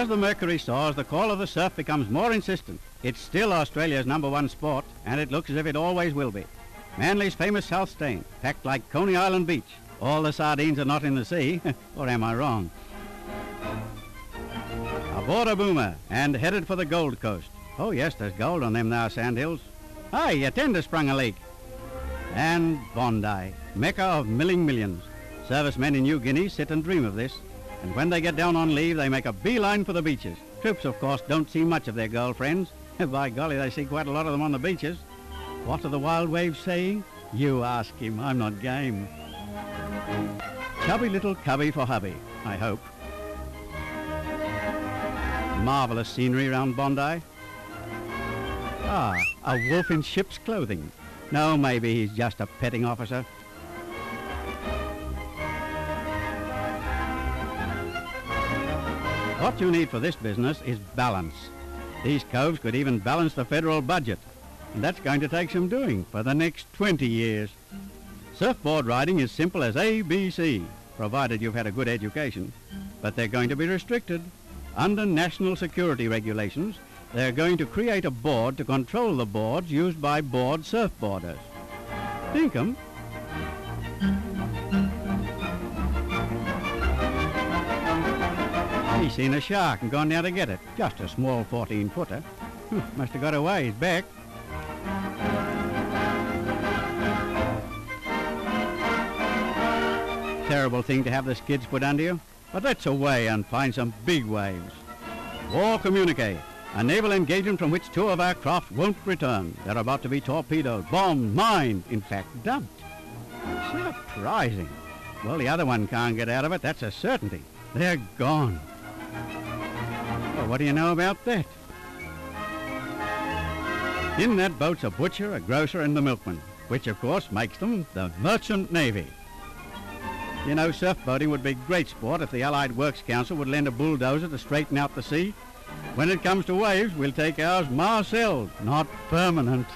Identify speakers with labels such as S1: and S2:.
S1: As the mercury soars, the call of the surf becomes more insistent. It's still Australia's number one sport, and it looks as if it always will be. Manly's famous South Steyne, packed like Coney Island Beach. All the sardines are not in the sea, or am I wrong? Aboard a boomer and headed for the Gold Coast. Oh yes, there's gold on them now sandhills. Hey, your tender sprung a leak. And Bondi, mecca of milling millions. Servicemen in New Guinea sit and dream of this. And when they get down on leave, they make a beeline for the beaches. Troops, of course, don't see much of their girlfriends. By golly, they see quite a lot of them on the beaches. What are the wild waves saying? You ask him, I'm not game. Chubby little cubby for hubby, I hope. Marvellous scenery round Bondi. Ah, a wolf in ship's clothing. No, maybe he's just a petting officer. What you need for this business is balance. These coves could even balance the federal budget. And that's going to take some doing for the next 20 years. Surfboard riding is simple as ABC, provided you've had a good education. But they're going to be restricted. Under national security regulations, they're going to create a board to control the boards used by board surfboarders. Dinkum, He's seen a shark and gone down to get it. Just a small 14-footer. Must have got away. He's back. Terrible thing to have the skids put under you. But let's away and find some big waves. War communique. A naval engagement from which two of our craft won't return. They're about to be torpedoed, bombed, mined, in fact dumped. Surprising. Well, the other one can't get out of it, that's a certainty. They're gone. What do you know about that? In that boat's a butcher, a grocer, and the milkman, which of course makes them the Merchant Navy. You know, surfboating would be great sport if the Allied Works Council would lend a bulldozer to straighten out the sea. When it comes to waves, we'll take ours Marcel, not permanent.